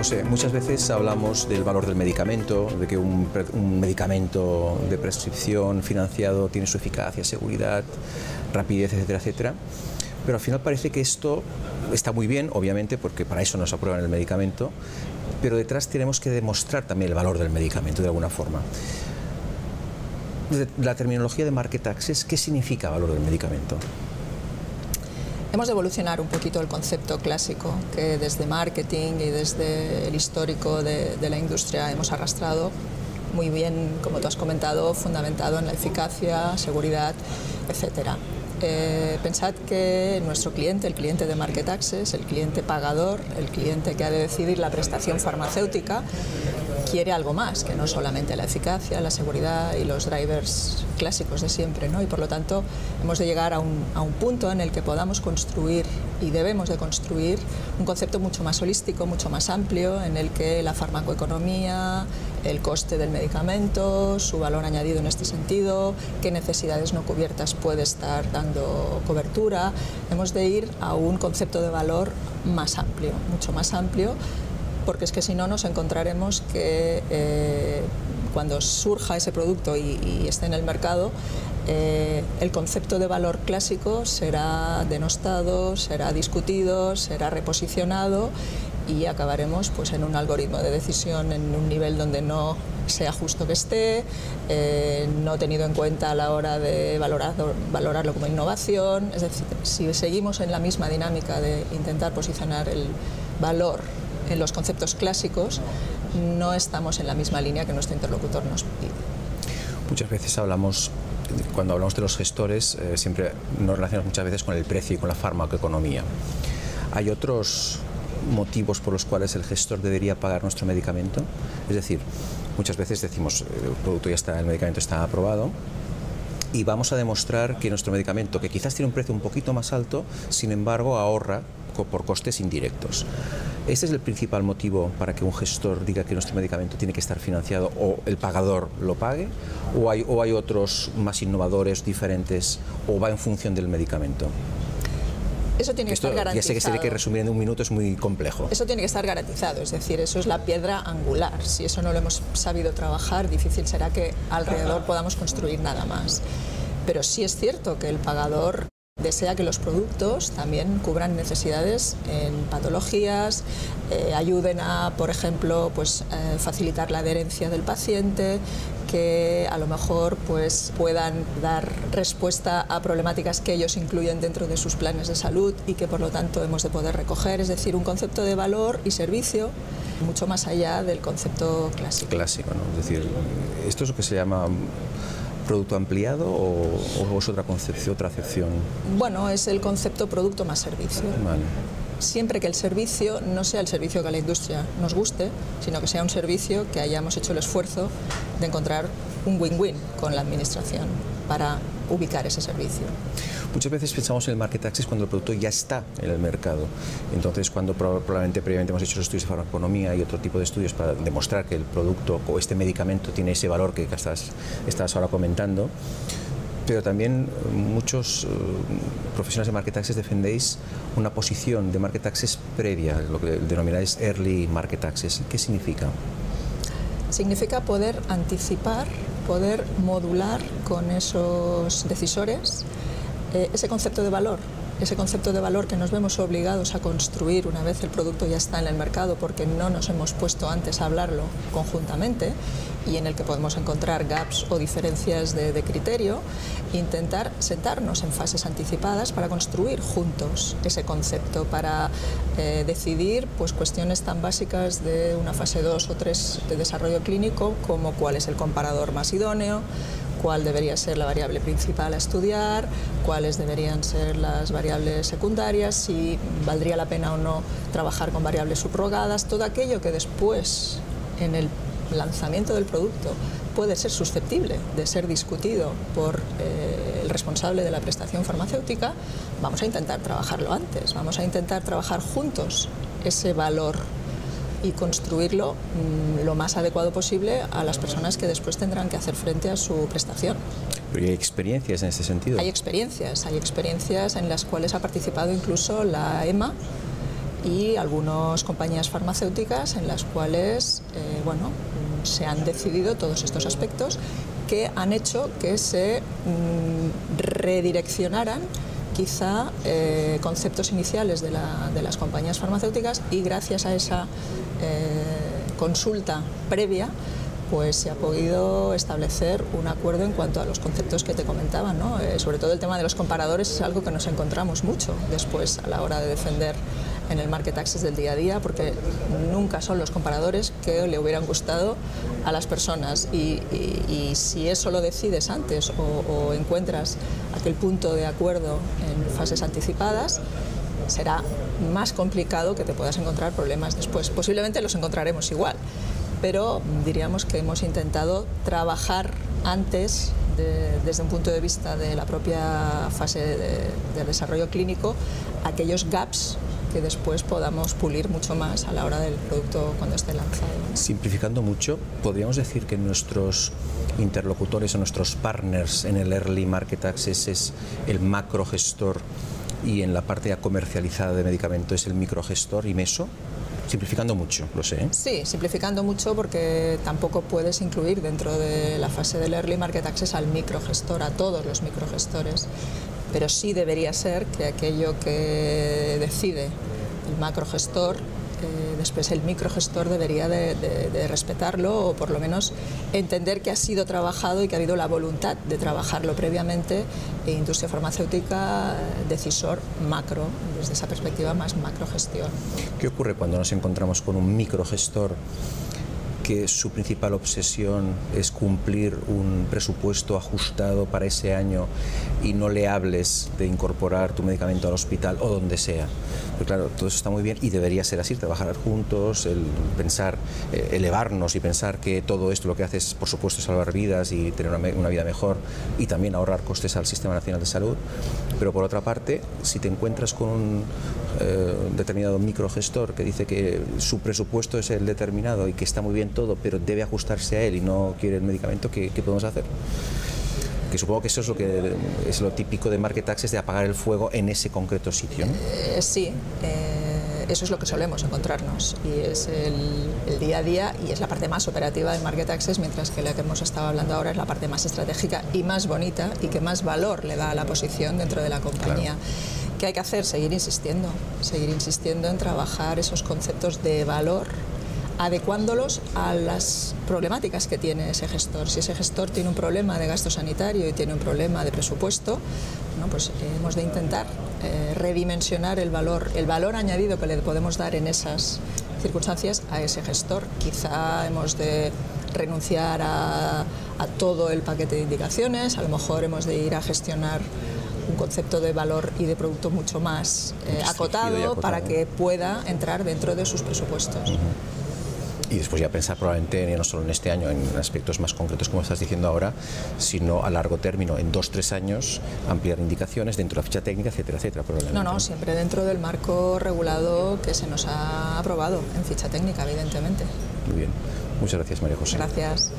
José, muchas veces hablamos del valor del medicamento, de que un, un, medicamento de prescripción financiado tiene su eficacia, seguridad, rapidez, etcétera, etcétera. Pero al final parece que esto está muy bien, obviamente, porque para eso nos aprueban el medicamento, pero detrás tenemos que demostrar también el valor del medicamento de alguna forma. La terminología de market access, ¿qué significa valor del medicamento? Hemos de evolucionar un poquito el concepto clásico que desde marketing y desde el histórico de, de la industria hemos arrastrado muy bien, como tú has comentado, fundamentado en la eficacia, seguridad, etcétera. Eh, pensad que nuestro cliente, el cliente de Market Access, el cliente pagador, el cliente que ha de decidir la prestación farmacéutica, quiere algo más que no solamente la eficacia, la seguridad y los drivers clásicos de siempre. ¿no? Y por lo tanto hemos de llegar a un, a un punto en el que podamos construir y debemos de construir un concepto mucho más holístico, mucho más amplio, en el que la farmacoeconomía, el coste del medicamento, su valor añadido en este sentido, qué necesidades no cubiertas puede estar dando cobertura. Hemos de ir a un concepto de valor más amplio, mucho más amplio, porque es que si no nos encontraremos que eh, cuando surja ese producto y, y esté en el mercado, eh, el concepto de valor clásico será denostado, será discutido, será reposicionado y acabaremos pues, en un algoritmo de decisión en un nivel donde no sea justo que esté, eh, no tenido en cuenta a la hora de valorar, valorarlo como innovación. Es decir, si seguimos en la misma dinámica de intentar posicionar el valor en los conceptos clásicos, no estamos en la misma línea que nuestro interlocutor nos pide. Muchas veces hablamos cuando hablamos de los gestores, eh, siempre nos relacionamos muchas veces con el precio y con la farmacoeconomía. ¿Hay otros motivos por los cuales el gestor debería pagar nuestro medicamento? Es decir, muchas veces decimos, el producto ya está, el medicamento está aprobado, y vamos a demostrar que nuestro medicamento, que quizás tiene un precio un poquito más alto, sin embargo ahorra por costes indirectos. ¿Este es el principal motivo para que un gestor diga que nuestro medicamento tiene que estar financiado o el pagador lo pague? ¿O hay, o hay otros más innovadores, diferentes, o va en función del medicamento? Eso tiene que Esto, estar garantizado. Ya sé que se tiene que resumir en un minuto, es muy complejo. Eso tiene que estar garantizado, es decir, eso es la piedra angular. Si eso no lo hemos sabido trabajar, difícil será que alrededor podamos construir nada más. Pero sí es cierto que el pagador desea que los productos también cubran necesidades en patologías, eh, ayuden a, por ejemplo, pues, eh, facilitar la adherencia del paciente, que a lo mejor pues, puedan dar respuesta a problemáticas que ellos incluyen dentro de sus planes de salud y que por lo tanto hemos de poder recoger, es decir, un concepto de valor y servicio mucho más allá del concepto clásico. Clásico, ¿no? Es decir, esto es lo que se llama producto ampliado o, o, es otra concepción, otra acepción? Bueno, es el concepto producto más servicio. Vale. Siempre que el servicio no sea el servicio que a la industria nos guste, sino que sea un servicio que hayamos hecho el esfuerzo de encontrar un win-win con la administración para ubicar ese servicio. Muchas veces pensamos en el market access cuando el producto ya está en el mercado. Entonces, cuando probablemente previamente hemos hecho estudios de farmaconomía y otro tipo de estudios para demostrar que el producto o este medicamento tiene ese valor que estás, estás ahora comentando, pero también muchos uh, profesionales de market access defendéis una posición de market access previa, lo que denomináis early market access. ¿Qué significa? Significa poder anticipar, poder modular con esos decisores eh, ese concepto de valor, ese concepto de valor que nos vemos obligados a construir una vez el producto ya está en el mercado porque no nos hemos puesto antes a hablarlo conjuntamente y en el que podemos encontrar gaps o diferencias de, criterio, intentar sentarnos en fases anticipadas para construir juntos ese concepto, para eh, decidir pues, cuestiones tan básicas de una fase 2 o 3 de desarrollo clínico como cuál es el comparador más idóneo, cuál debería ser la variable principal a estudiar, cuáles deberían ser las variables secundarias, si valdría la pena o no trabajar con variables subrogadas, todo aquello que después en el lanzamiento del producto puede ser susceptible de ser discutido por eh, el responsable de la prestación farmacéutica, vamos a intentar trabajarlo antes, vamos a intentar trabajar juntos ese valor y construirlo mmm, lo más adecuado posible a las personas que después tendrán que hacer frente a su prestación. Pero hay experiencias en este sentido. Hay experiencias, hay experiencias en las cuales ha participado incluso la EMA y algunas compañías farmacéuticas en las cuales eh, bueno, se han decidido todos estos aspectos que han hecho que se mm, redireccionaran quizá eh, conceptos iniciales de, las compañías farmacéuticas y gracias a esa eh, consulta previa pues se ha podido establecer un acuerdo en cuanto a los conceptos que te comentaba, ¿no? sobre todo el tema de los comparadores es algo que nos encontramos mucho después a la hora de defender en el market access del día a día, porque nunca son los comparadores que le hubieran gustado a las personas. Y, si eso lo decides antes o, encuentras aquel punto de acuerdo en fases anticipadas, será más complicado que te puedas encontrar problemas después. Posiblemente los encontraremos igual, pero diríamos que hemos intentado trabajar antes desde un punto de vista de la propia fase de desarrollo clínico aquellos gaps que después podamos pulir mucho más a la hora del producto cuando esté lanzado. Simplificando mucho, podríamos decir que nuestros interlocutores o nuestros partners en el Early Market Access es el macro gestor y en la parte ya comercializada de medicamento es el microgestor y meso. Simplificando mucho, lo sé. ¿eh? Sí, simplificando mucho porque tampoco puedes incluir dentro de la fase del Early Market Access al microgestor, a todos los microgestores pero sí debería ser que aquello que decide el macrogestor, eh, después el microgestor debería de, respetarlo o por lo menos entender que ha sido trabajado y que ha habido la voluntad de trabajarlo previamente e industria farmacéutica, decisor macro, desde esa perspectiva más macrogestión. ¿Qué ocurre cuando nos encontramos con un microgestor que su principal obsesión es cumplir un presupuesto ajustado para ese año y no le hables de incorporar tu medicamento al hospital o donde sea. Pero claro, todo eso está muy bien y debería ser así, trabajar juntos, pensar, eh, elevarnos y pensar que todo esto lo que hace es, por supuesto, salvar vidas y tener una, vida mejor y también ahorrar costes al Sistema Nacional de Salud. Pero por otra parte, si te encuentras con un eh, determinado microgestor que dice que su presupuesto es el determinado y que está muy bien todo, pero debe ajustarse a él y no quiere el medicamento, ¿qué, podemos hacer? que supongo que eso es lo que es lo típico de market access de apagar el fuego en ese concreto sitio. Eh, sí, eh, eso es lo que solemos encontrarnos y es el, día a día y es la parte más operativa de market access, mientras que la que hemos estado hablando ahora es la parte más estratégica y más bonita y que más valor le da a la posición dentro de la compañía. ¿Qué hay que hacer? Seguir insistiendo, seguir insistiendo en trabajar esos conceptos de valor adecuándolos a las problemáticas que tiene ese gestor. Si ese gestor tiene un problema de gasto sanitario y tiene un problema de presupuesto, pues hemos de intentar eh, redimensionar el valor, el valor añadido que le podemos dar en esas circunstancias a ese gestor. Quizá hemos de renunciar a todo el paquete de indicaciones, a lo mejor hemos de ir a gestionar un concepto de valor y de producto mucho más eh, acotado, para que pueda entrar dentro de sus presupuestos. Y después ya pensar probablemente no solo en este año, en aspectos más concretos como estás diciendo ahora, sino a largo término, en dos, tres años, ampliar indicaciones dentro de la ficha técnica, etcétera, etcétera. No, no, siempre dentro del marco regulado que se nos ha aprobado en ficha técnica, evidentemente. Muy bien. Muchas gracias, María José. Gracias.